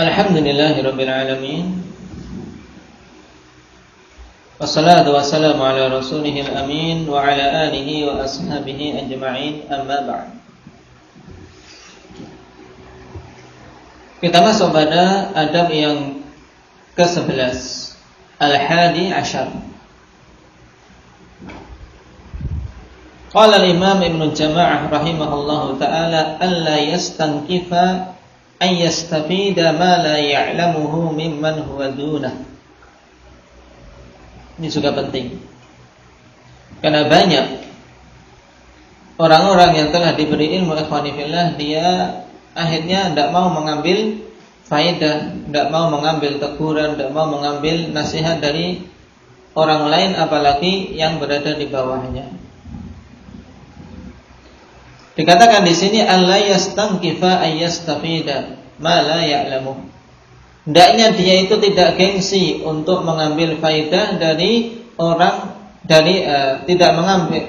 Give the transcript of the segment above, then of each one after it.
Alhamdulillahirabbil alamin. Wassalatu wassalamu ala rasulihil amin wa ala alihi wa ashabihi ajma'in amma ba'd. Kita masuk pada adab yang ke-11 Al-Hadi Ashar Qala al-Imam Ibn Jama'ah rahimahullahu ta'ala Alla yastankifa an ma la ya'lamuhu mimman huwa dunah. Ini juga penting. Karena banyak orang-orang yang telah diberi ilmu ikhwanifillah dia akhirnya tidak mau mengambil faedah, tidak mau mengambil teguran, tidak mau mengambil nasihat dari orang lain apalagi yang berada di bawahnya. Dikatakan di sini Allah yastankifa ayyastafida ma la ya'lamu. Hendaknya dia itu tidak gengsi untuk mengambil faidah dari orang dari uh, tidak mengambil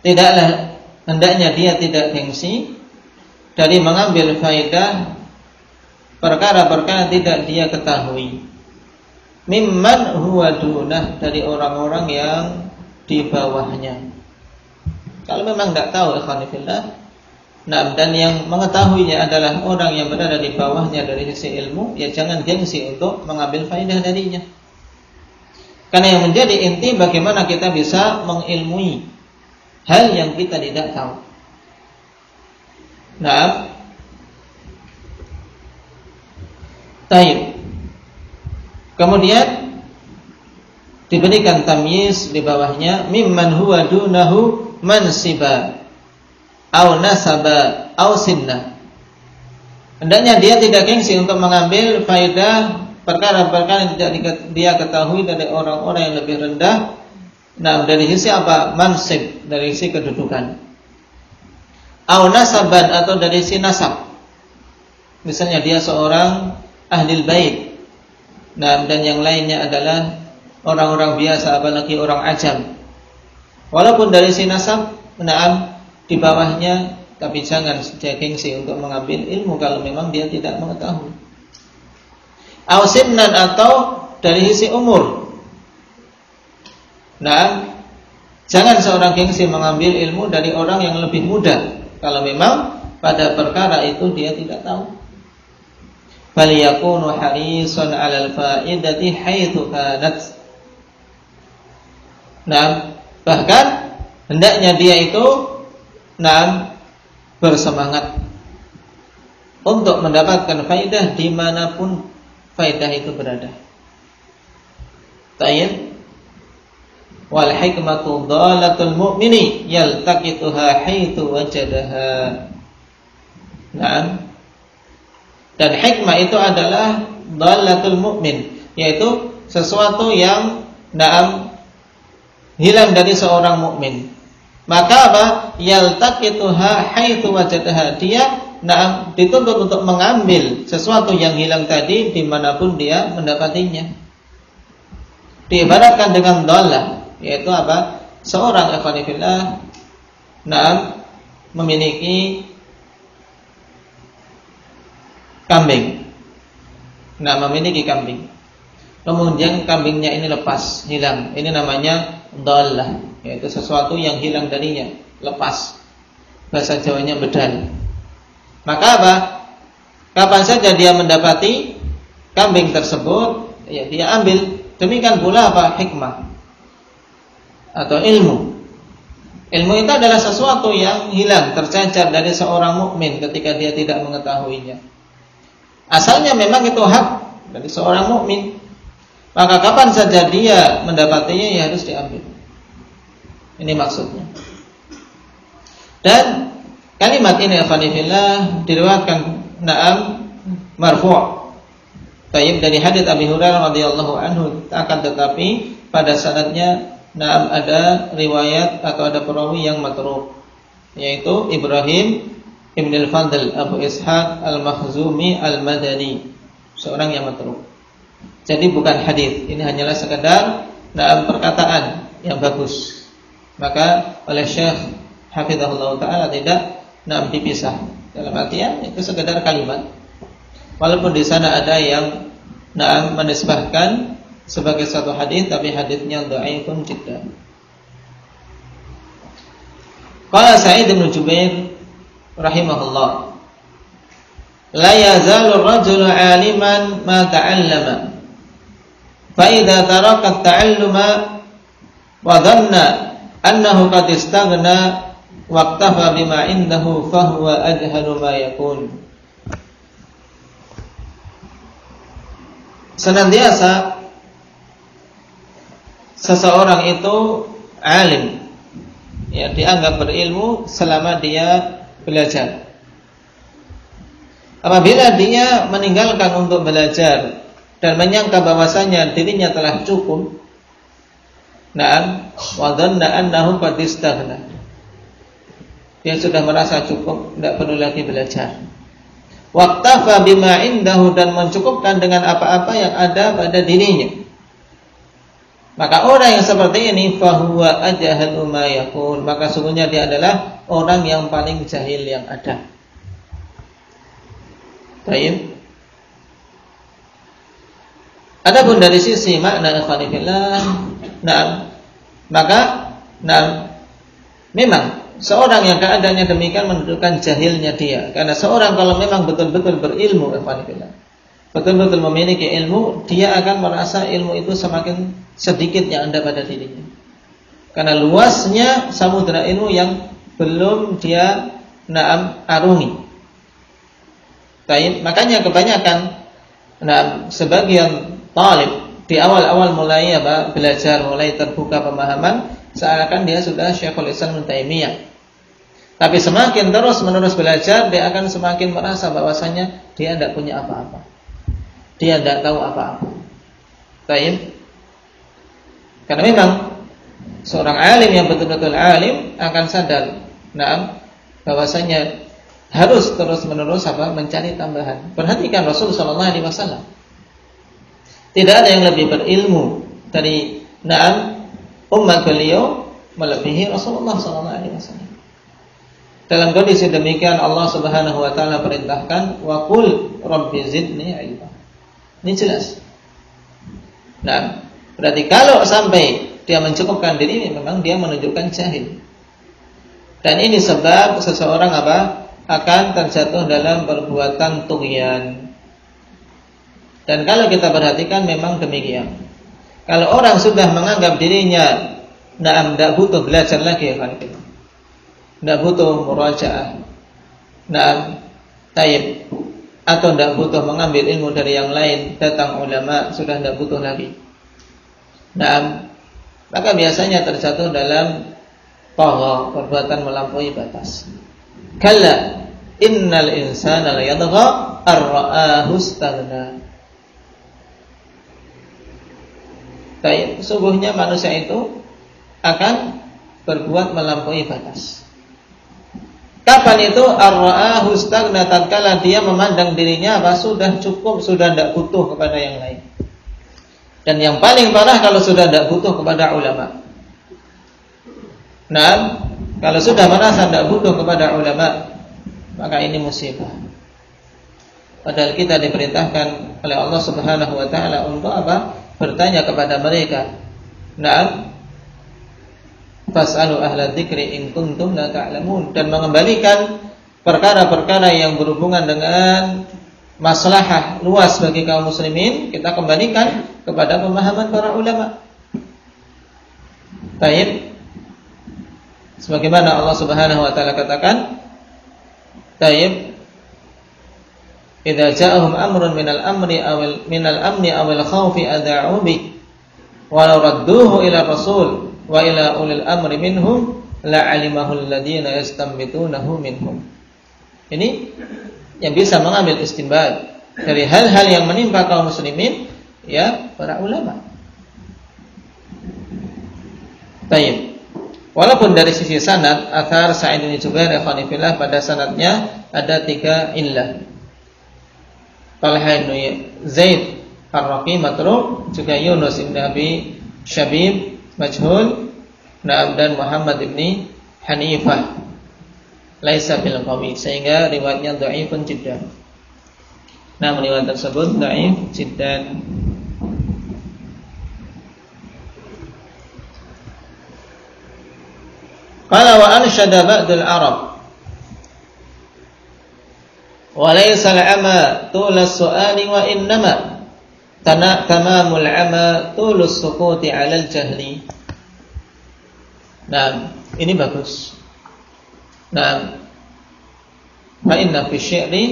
tidaklah hendaknya dia tidak gengsi dari mengambil faidah perkara-perkara tidak dia ketahui. Mimman huwa dunah dari orang-orang yang di bawahnya. Kalau memang tidak tahu ikhwanifillah Nah, dan yang mengetahuinya adalah orang yang berada di bawahnya dari sisi ilmu, ya jangan gengsi untuk mengambil faedah darinya. Karena yang menjadi inti bagaimana kita bisa mengilmui hal yang kita tidak tahu. Nah, Taib. Kemudian diberikan tamyiz di bawahnya mimman huwa dunahu mansiba au nasaba au sinna. Hendaknya dia tidak gengsi untuk mengambil faedah perkara-perkara yang tidak dia ketahui dari orang-orang yang lebih rendah. Nah, dari sisi apa? Mansib, dari sisi kedudukan. Au nasaban atau dari sisi nasab. Misalnya dia seorang ahli bait. Nah, dan yang lainnya adalah orang-orang biasa apalagi orang ajam. Walaupun dari si nasab menaam di bawahnya tapi jangan dia gengsi untuk mengambil ilmu kalau memang dia tidak mengetahui. Ausinnan atau dari sisi umur. Nah, jangan seorang gengsi mengambil ilmu dari orang yang lebih muda kalau memang pada perkara itu dia tidak tahu. Bal yakunu harisan 'alal fa'idati haitsu kanat. Nah, Bahkan hendaknya dia itu nah, bersemangat untuk mendapatkan faidah di mana pun faidah itu berada. Tayyib wal hikmatu dhalatul mu'mini yaltaqituha haitsu wajadaha. Nah, dan hikmah itu adalah dhalatul mu'min, yaitu sesuatu yang naam hilang dari seorang mukmin. Maka apa? Yaltaqituha haitsu wajadaha. Dia nah, dituntut untuk mengambil sesuatu yang hilang tadi di mana pun dia mendapatinya. Diibaratkan dengan dola, yaitu apa? Seorang ikhwanifillah nah, memiliki kambing. Nah, memiliki kambing. Kemudian kambingnya ini lepas, hilang. Ini namanya dalah yaitu sesuatu yang hilang darinya lepas. Bahasa Jawanya bedal. Maka apa? Kapan saja dia mendapati kambing tersebut ya dia ambil. Demikian pula apa? Hikmah. Atau ilmu. Ilmu itu adalah sesuatu yang hilang tercecer dari seorang mukmin ketika dia tidak mengetahuinya. Asalnya memang itu hak dari seorang mukmin maka kapan saja dia mendapatinya ya harus diambil. Ini maksudnya. Dan kalimat ini Alhamdulillah diriwayatkan Naam marfu' Tayyib dari hadits Abi Hurairah radhiyallahu anhu akan tetapi pada sanadnya Naam ada riwayat atau ada perawi yang matruk yaitu Ibrahim Ibn al-Fadl Abu Ishaq al-Makhzumi al-Madani seorang yang matruk. Jadi bukan hadis, ini hanyalah sekedar dalam perkataan yang bagus. Maka oleh Syekh Hafizahullah taala tidak nak dipisah. Dalam artian itu sekedar kalimat. Walaupun di sana ada yang nah, menisbahkan sebagai satu hadis tapi hadisnya dhaifun jiddan. Qala Sa'id bin Jubair rahimahullah La yazalu rajulu aliman ma ta'allama taraka at-ta'alluma wa dhanna annahu qad istaghna waqtafa bima indahu fahuwa ajhalu ma yakun senantiasa seseorang itu alim ya dianggap berilmu selama dia belajar. Apabila dia meninggalkan untuk belajar dan menyangka bahwasanya dirinya telah cukup Naam wa dhanna annahu qad istaghna. Dia sudah merasa cukup, tidak perlu lagi belajar. Waqtafa bima indahu dan mencukupkan dengan apa-apa yang ada pada dirinya. Maka orang yang seperti ini fahuwa ajahal ma yakun, maka sungguhnya dia adalah orang yang paling jahil yang ada. Baik. Adapun dari sisi makna ikhwanillah, nah, maka nah, memang seorang yang keadaannya demikian menunjukkan jahilnya dia. Karena seorang kalau memang betul-betul berilmu, ikhwanillah, betul-betul memiliki ilmu, dia akan merasa ilmu itu semakin sedikit yang ada pada dirinya. Karena luasnya samudera ilmu yang belum dia naam arungi. Baik, makanya kebanyakan nah, sebagian talib di awal-awal mulai apa belajar mulai terbuka pemahaman seakan dia sudah Syekhul Islam Taimiyah. Tapi semakin terus menerus belajar dia akan semakin merasa bahwasanya dia tidak punya apa-apa. Dia tidak tahu apa-apa. Baik. Karena memang seorang alim yang betul-betul alim akan sadar, nah, bahwasanya harus terus menerus apa mencari tambahan. Perhatikan Rasul Shallallahu Alaihi Wasallam tidak ada yang lebih berilmu dari Naam umat beliau melebihi Rasulullah SAW. Dalam kondisi demikian Allah Subhanahu wa taala perintahkan wa qul rabbi zidni ilma. Ini jelas. Nah, berarti kalau sampai dia mencukupkan diri memang dia menunjukkan jahil. Dan ini sebab seseorang apa? akan terjatuh dalam perbuatan tughyan, dan kalau kita perhatikan memang demikian. Kalau orang sudah menganggap dirinya tidak butuh belajar lagi ya Tidak butuh murajaah Nah, taib Atau tidak butuh mengambil ilmu dari yang lain Datang ulama Sudah tidak butuh lagi. Nah, maka biasanya terjatuh dalam Toha, perbuatan melampaui batas. Kalla Innal insana la yadgha Ar-ra'ahu Baik, sungguhnya manusia itu akan berbuat melampaui batas. Kapan itu ar-ra'ahu stagna tatkala dia memandang dirinya apa sudah cukup, sudah tidak butuh kepada yang lain. Dan yang paling parah kalau sudah tidak butuh kepada ulama. Nah, kalau sudah merasa tidak butuh kepada ulama, maka ini musibah. Padahal kita diperintahkan oleh Allah Subhanahu wa taala untuk apa? Bertanya kepada mereka. Naam. Fas'alu ahla dzikri in kuntum la ta'lamun dan mengembalikan perkara-perkara yang berhubungan dengan maslahah luas bagi kaum muslimin kita kembalikan kepada pemahaman para ulama. Baik. Sebagaimana Allah Subhanahu wa taala katakan, Taib idza ja'ahum amrun minal amri awil minal amni awil khawfi adha'u bi walau radduhu ila rasul wa ila ulil amri minhum la'alimahu alladhina yastambitunahu minhum ini yang bisa mengambil istinbat dari hal-hal yang menimpa kaum muslimin ya para ulama Baik. Walaupun dari sisi sanad, athar Sa'id bin Jubair pada sanadnya ada tiga illah. Talha bin Zaid Ar-Raqi matruk juga Yunus bin Abi Syabib majhul Naam dan Muhammad bin Hanifah laisa bil qawi sehingga riwayatnya dhaifun jiddan. Namun riwayat tersebut dhaif jiddan. Qala wa anshada ba'dul Arab al-ama tul as-su'ali wa innama tamamul ama tul as-sukuti 'ala al-jahli. Nah, ini bagus. Nah, fa inna fi syi'ri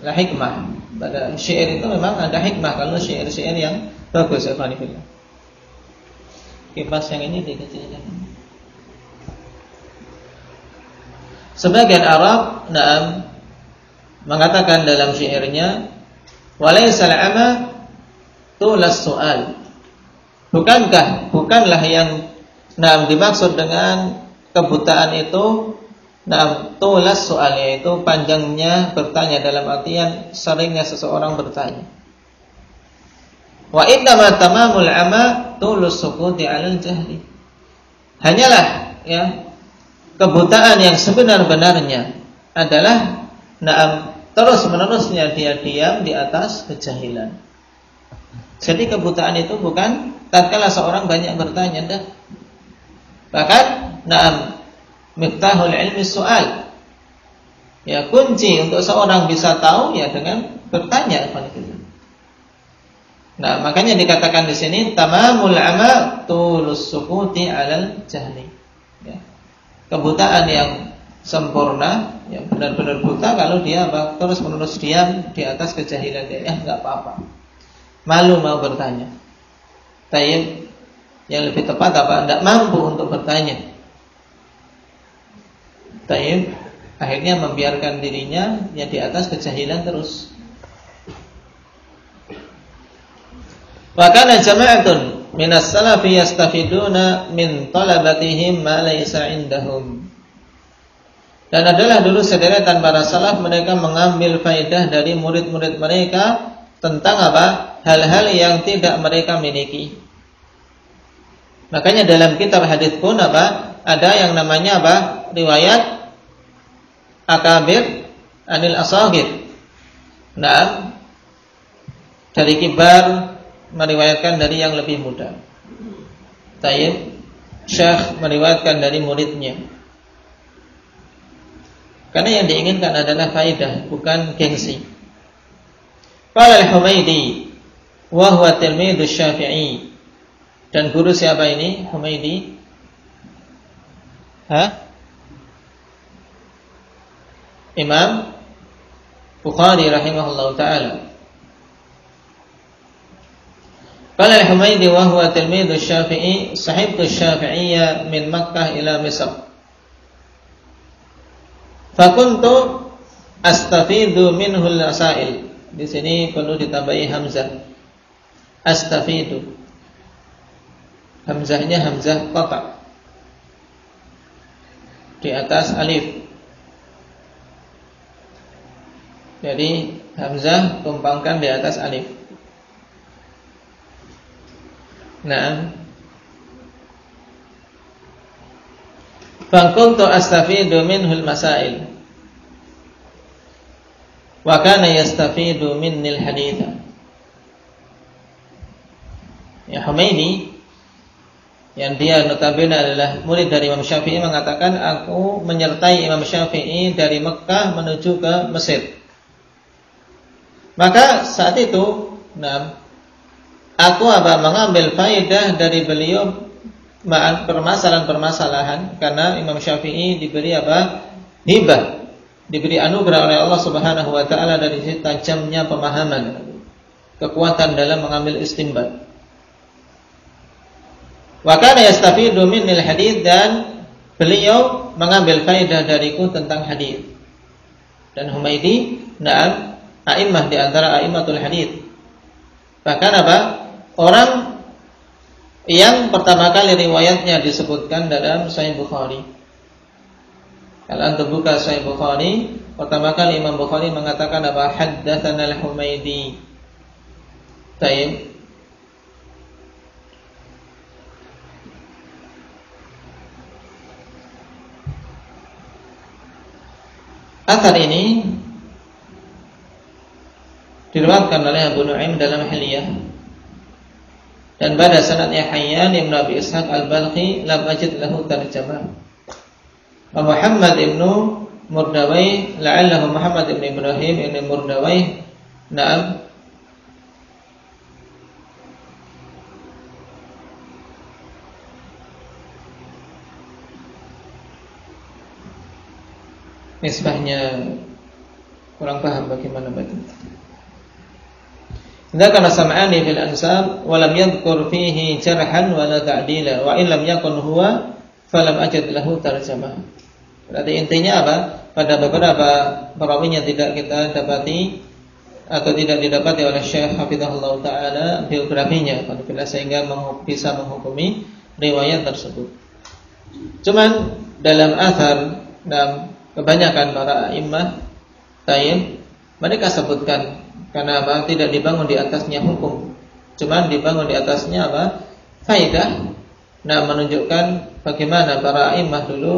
la hikmah. Pada syair itu memang ada hikmah kalau syair-syair yang bagus ya Fanifillah. Kipas yang ini dikecilkan. Sebagian Arab, naam, mengatakan dalam syairnya, "Walaisal ama tulas soal." Bukankah bukanlah yang Nah, dimaksud dengan kebutaan itu Nah, tulas soalnya itu panjangnya bertanya dalam artian seringnya seseorang bertanya. Wa ma tamamul ama tulus sukuti alal jahli. Hanyalah ya kebutaan yang sebenar-benarnya adalah naam terus menerusnya dia diam di atas kejahilan. Jadi kebutaan itu bukan tatkala seorang banyak bertanya dah Bahkan na'am miftahul ilmi soal. Ya kunci untuk seorang bisa tahu ya dengan bertanya Nah, makanya dikatakan di sini tamamul ama tulus sukuti alal jahli. Ya. Kebutaan yang sempurna, yang benar-benar buta kalau dia apa, terus menerus diam di atas kejahilan dia, ya nggak apa-apa. Malu mau bertanya. Tayyib yang lebih tepat apa? Tidak mampu untuk bertanya. Taib akhirnya membiarkan dirinya ya di atas kejahilan terus. Wa kana jama'atun minas salafi yastafiduna min talabatihim ma laysa indahum. Dan adalah dulu sederetan para salaf mereka mengambil faedah dari murid-murid mereka tentang apa? Hal-hal yang tidak mereka miliki. Makanya dalam kitab hadis pun apa? Ada yang namanya apa? Riwayat akabir anil asagir. Nah, dari kibar meriwayatkan dari yang lebih muda. Tayyib Syekh meriwayatkan dari muridnya. Karena yang diinginkan adalah faidah, bukan gengsi. Qala al-Humaydi wa huwa tilmidhu Syafi'i dan guru siapa ini? Humaydi? Hah? Imam Bukhari rahimahullah taala. قال الحميدي وهو تلميذ الشافعي صحبت الشافعية من مكة إلى مصر Fakuntu astafidu minhul asail. Di sini perlu ditambahi hamzah. Astafidu. Hamzahnya hamzah kotak. Di atas alif. Jadi hamzah tumpangkan di atas alif. Nah, Fakultu astafidu minhul masail Wa kana yastafidu minnil haditha Ya Humaini yang dia notabene adalah murid dari Imam Syafi'i mengatakan aku menyertai Imam Syafi'i dari Mekah menuju ke Mesir. Maka saat itu, nah, aku apa mengambil faedah dari beliau permasalahan-permasalahan karena Imam Syafi'i diberi apa? hibah, diberi anugerah oleh Allah Subhanahu wa taala dari tajamnya pemahaman, kekuatan dalam mengambil istimbat. Wa kana yastafidu minnil hadith dan beliau mengambil faedah dariku tentang hadis. Dan Humaidi, na'am, a'immah di antara a'immatul hadith. Bahkan apa? Orang yang pertama kali riwayatnya disebutkan dalam Sahih Bukhari. Kalau antum buka Sahih Bukhari, pertama kali Imam Bukhari mengatakan apa? Haddatsana al-Humaidi. Tayyib. Asar ini diriwayatkan oleh Abu Nu'aim dalam Hilyah dan pada sanadnya Hayyan Ibn Abi Ishaq Al-Balqi lam ajid lahu tarjamah. Wa Muhammad Ibn Murdawai la'allahu Muhammad Ibn Ibrahim Ibn Murdawai. Na'am. Misbahnya kurang paham bagaimana betul. ذكر سمعاني في الأنساب ولم يذكر فيه جرحا ولا تعديلا وإن لم يكن هو فلم أجد له ترجمة Berarti intinya apa? Pada beberapa perawinya tidak kita dapati atau tidak didapati oleh Syekh Hafizahullah Ta'ala biografinya sehingga bisa menghukumi riwayat tersebut. Cuman dalam athar dan kebanyakan para imam tayyib mereka sebutkan karena apa? Tidak dibangun di atasnya hukum. Cuman dibangun di atasnya apa? Faidah. Nah, menunjukkan bagaimana para imam dulu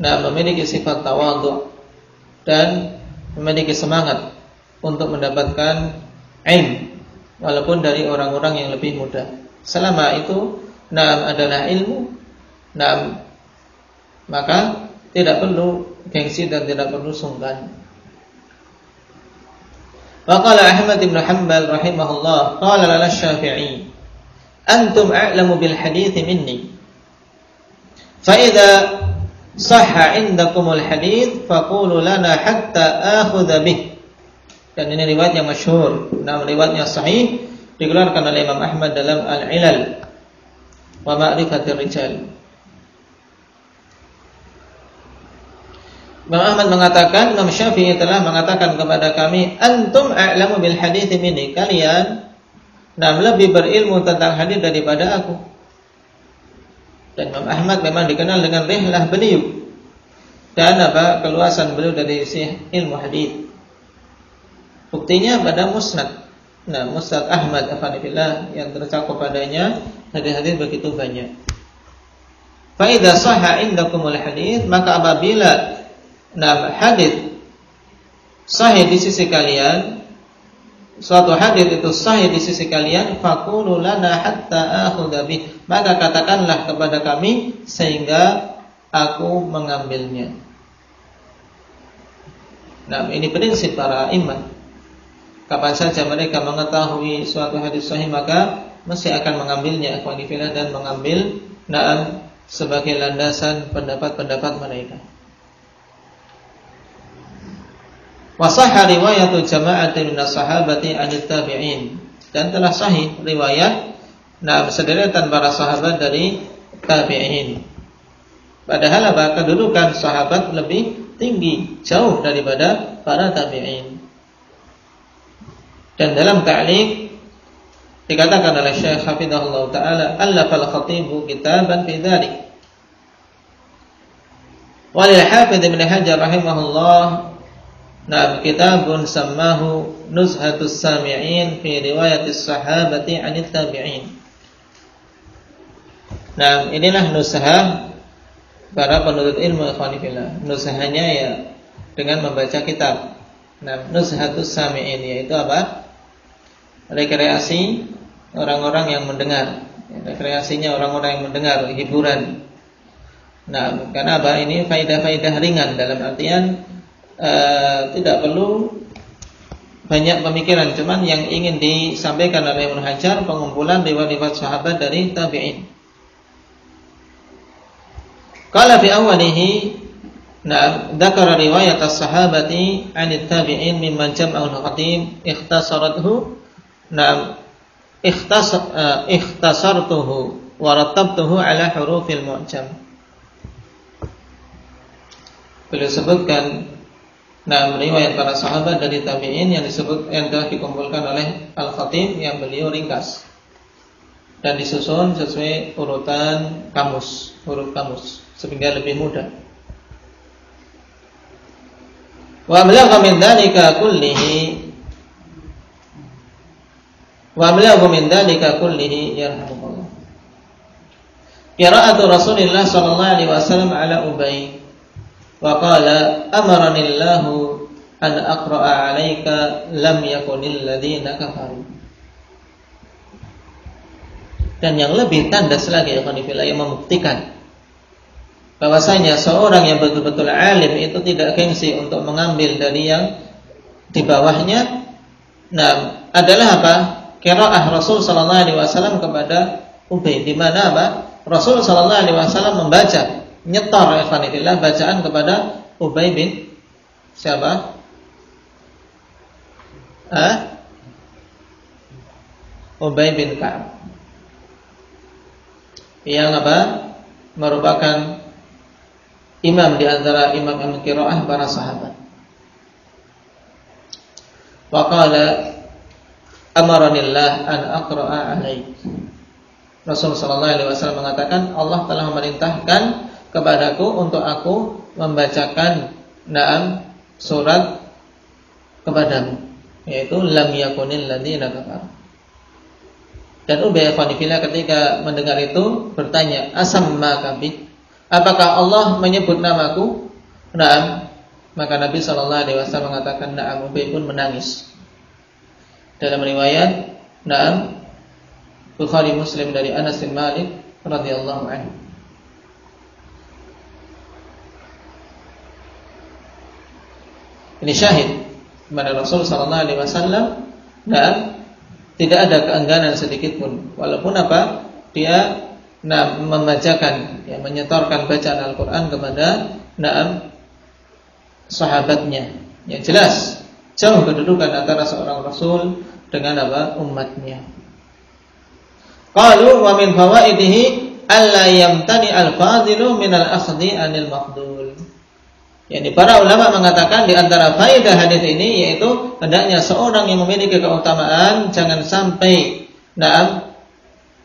nah memiliki sifat tawadhu dan memiliki semangat untuk mendapatkan ilmu walaupun dari orang-orang yang lebih muda. Selama itu nah adalah ilmu, nah maka tidak perlu gengsi dan tidak perlu sungkan. وقال أحمد بن حنبل رحمه الله قال لنا الشافعي أنتم أعلم بالحديث مني فإذا صح عندكم الحديث فقولوا لنا حتى آخذ به dan ini riwayat yang masyhur nama riwayatnya sahih dikeluarkan oleh Imam Ahmad dalam Al-Ilal wa Ma'rifatir Rijal Imam Ahmad mengatakan, Imam Syafi'i telah mengatakan kepada kami, antum a'lamu bil hadits ini. Kalian nah lebih berilmu tentang hadis daripada aku. Dan Imam Ahmad memang dikenal dengan rihlah beliau dan apa keluasan beliau dari isi ilmu hadis. Buktinya pada musnad. Nah, Musnad Ahmad Afanifillah yang tercakup padanya hadis-hadis begitu banyak. Faidah sahha indakumul hadis maka apabila Nah, hadis sahih di sisi kalian, suatu hadis itu sahih di sisi kalian, faqulu lana hatta Maka katakanlah kepada kami sehingga aku mengambilnya. Nah, ini prinsip para imam. Kapan saja mereka mengetahui suatu hadis sahih maka mesti akan mengambilnya dan mengambil naam sebagai landasan pendapat-pendapat mereka. Wasahha riwayatu jama'atin minas sahabati anit tabi'in dan telah sahih riwayat nah sederetan para sahabat dari tabi'in. Padahal apa kedudukan sahabat lebih tinggi jauh daripada para tabi'in. Dan dalam ta'liq dikatakan oleh Syekh Hafizahullah taala allafal khatibu kitaban fi dzalik. Walil Hafidz Ibnu Hajar rahimahullah Nah, kitabun sammahu Nuzhatus Sami'in fi riwayatis sahabati anit tabi'in. Nah, inilah nusah para penuntut ilmu ikhwanifillah. Nusahanya ya dengan membaca kitab. Nah, Nuzhatus Sami'in yaitu apa? Rekreasi orang-orang yang mendengar. Rekreasinya orang-orang yang mendengar hiburan. Nah, karena apa? Ini faidah-faidah ringan dalam artian Eh, tidak perlu banyak pemikiran cuman yang ingin disampaikan oleh Ibnu Hajar pengumpulan riwayat-riwayat sahabat dari tabi'in. Qala fi awwalihi Nah, dzakara riwayat as-sahabati 'an tabi'in mimman jama'u al-khatib ikhtasarathu Nah, ikhtas uh, ikhtasartuhu wa rattabtuhu ala hurufil mu'jam. Beliau sebutkan Nah, riwayat para sahabat dari tabi'in yang disebut yang telah dikumpulkan oleh Al-Khatib yang beliau ringkas dan disusun sesuai urutan kamus, huruf kamus sehingga lebih mudah. Wa balagha min dzalika kullihi Wa balagha min dzalika kullihi yarhamukallah. Qira'atu Rasulillah sallallahu alaihi wasallam ala Ubay wa qala amarani Allah an aqra'a 'alaika lam yakunil ladzina kafaru. Dan yang lebih tandas lagi ya yang membuktikan bahwasanya seorang yang betul-betul alim itu tidak gengsi untuk mengambil dari yang di bawahnya. Nah, adalah apa? Qiraah Rasul sallallahu alaihi wasallam kepada Ubay di mana apa? Rasul sallallahu alaihi wasallam membaca nyetor ikhwanillah bacaan kepada Ubay bin siapa? Ah? Ubay bin Ka'ab. Yang apa? Merupakan imam di antara imam-imam qiraah para sahabat. Wa qala amaranillah an aqra'a alaik. Rasul sallallahu alaihi wasallam mengatakan Allah telah memerintahkan kepadaku untuk aku membacakan naam surat kepadamu yaitu lam yakunil ladzina kafaru. Dan Ubay ketika mendengar itu bertanya, "Asamma kabik?" Apakah Allah menyebut namaku? Naam. Maka Nabi Shallallahu Alaihi Wasallam mengatakan, Naam. Ubay pun menangis. Dalam riwayat, Naam. Bukhari Muslim dari Anas bin Malik radhiyallahu anhu. Ini syahid kepada Rasul Sallallahu Alaihi Wasallam dan tidak ada keengganan sedikit pun, walaupun apa dia nah membacakan ya menyetorkan bacaan Al-Qur'an kepada naam sahabatnya. Yang jelas jauh kedudukan antara seorang rasul dengan apa umatnya. Qalu wa min fawaidihi alla yamtani al-fadilu min al-akhdhi anil mafdul. Yani para ulama mengatakan di antara faedah hadis ini yaitu hendaknya seorang yang memiliki keutamaan jangan sampai naam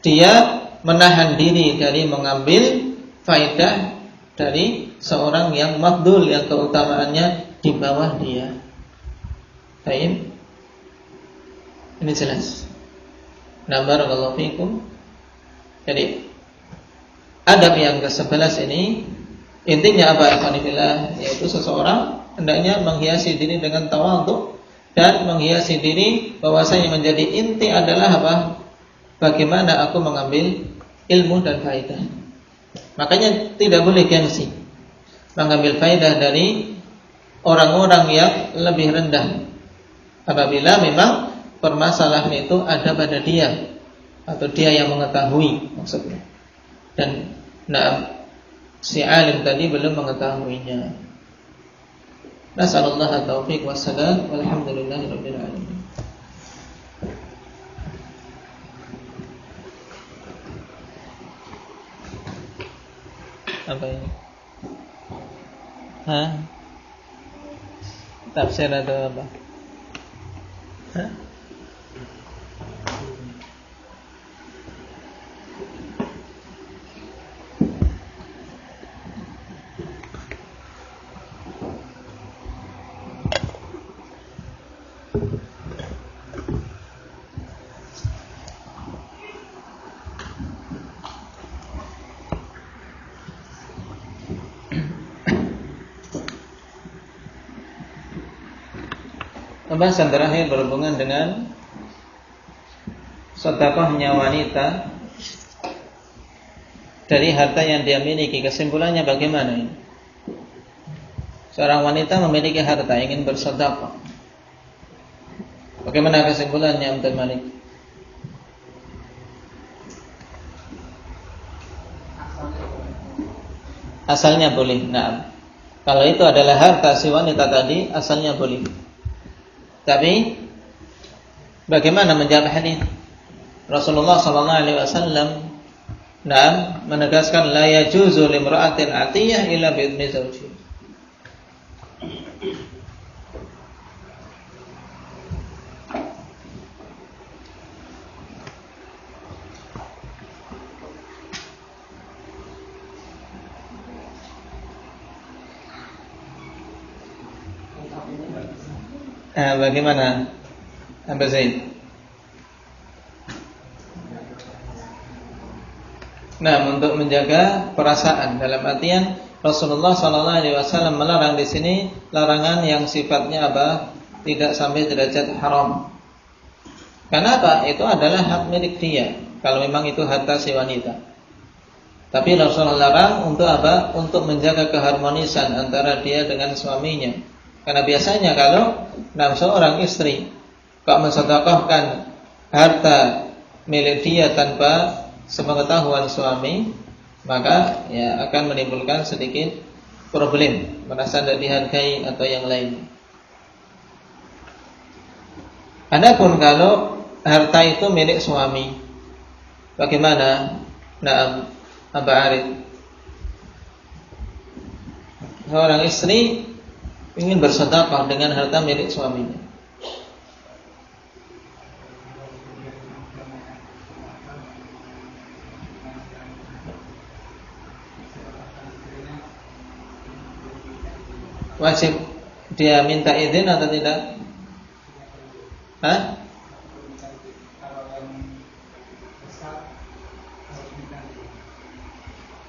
dia menahan diri dari mengambil faedah dari seorang yang mafdul yang keutamaannya di bawah dia. Baik. Ini jelas. Nah, barakallahu fikum. Jadi adab yang ke-11 ini intinya apa ikhwanillah yaitu seseorang hendaknya menghiasi diri dengan tawadhu dan menghiasi diri bahwasanya menjadi inti adalah apa? Bagaimana aku mengambil ilmu dan faedah. Makanya tidak boleh gengsi mengambil faedah dari orang-orang yang lebih rendah. Apabila memang permasalahan itu ada pada dia atau dia yang mengetahui maksudnya. Dan nah, si alim tadi belum mengetahuinya. Nasallallahu taufiq wassalam walhamdulillahirabbil alamin. apa ini? Hah? Tafsir atau apa? Hah? Pembahasan terakhir berhubungan dengan sedekahnya wanita dari harta yang dia miliki. Kesimpulannya bagaimana ini? Seorang wanita memiliki harta ingin bersedekah. Bagaimana kesimpulannya Abdul Malik? Asalnya boleh. Nah, kalau itu adalah harta si wanita tadi, asalnya boleh. Tapi bagaimana menjawab hadis Rasulullah sallallahu alaihi wasallam dan menegaskan la yajuzu limra'atin atiyah illa bi idzni zawjiha. Bagaimana Abu Zaid? Nah, untuk menjaga perasaan dalam artian Rasulullah Sallallahu Alaihi Wasallam melarang di sini larangan yang sifatnya apa? Tidak sampai derajat haram. Karena apa? Itu adalah hak milik dia. Kalau memang itu harta si wanita. Tapi Rasulullah larang untuk apa? Untuk menjaga keharmonisan antara dia dengan suaminya. Karena biasanya kalau enam seorang istri kok mensedekahkan harta milik dia tanpa sepengetahuan suami, maka ya akan menimbulkan sedikit problem, merasa tidak dihargai atau yang lain. Adapun kalau harta itu milik suami, bagaimana? Nah, Aba Arif. Seorang istri ingin bersedekah dengan harta milik suaminya. wajib dia minta izin atau tidak? Hah?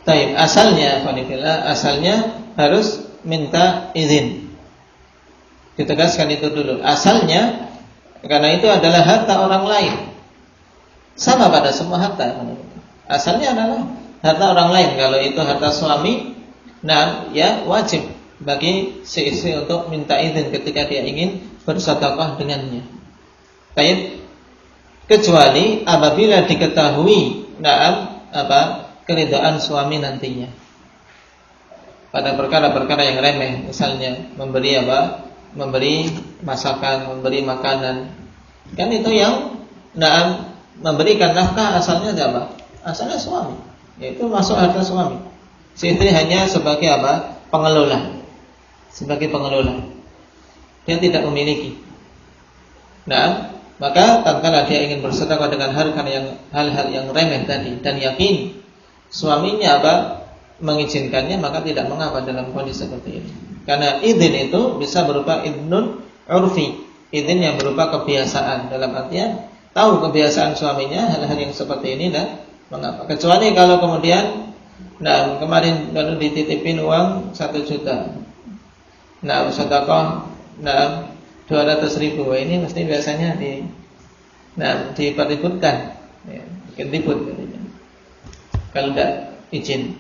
Taib, asalnya asalnya harus minta izin. Ditegaskan itu dulu. Asalnya karena itu adalah harta orang lain. Sama pada semua harta. Asalnya adalah harta orang lain. Kalau itu harta suami, nah ya wajib bagi si istri untuk minta izin ketika dia ingin bersedekah dengannya. Baik. Kecuali apabila diketahui naam apa keridhaan suami nantinya. Pada perkara-perkara yang remeh, misalnya memberi apa? Memberi masakan, memberi makanan. Kan itu yang naam memberikan nafkah asalnya apa? Asalnya suami. Yaitu masuk harta suami. Si istri hanya sebagai apa? Pengelola sebagai pengelola. Dia tidak memiliki. Nah, maka tatkala dia ingin bersedekah dengan yang hal-hal yang remeh tadi dan yakin suaminya apa mengizinkannya maka tidak mengapa dalam kondisi seperti ini. Karena izin itu bisa berupa idnun urfi, izin yang berupa kebiasaan dalam artian tahu kebiasaan suaminya hal-hal yang seperti ini dan mengapa. Kecuali kalau kemudian nah kemarin lalu dititipin uang satu juta Nah, sedekah nah 200 ribu ini mesti biasanya di nah dipeributkan ya, bikin ribut. Kalau tidak izin.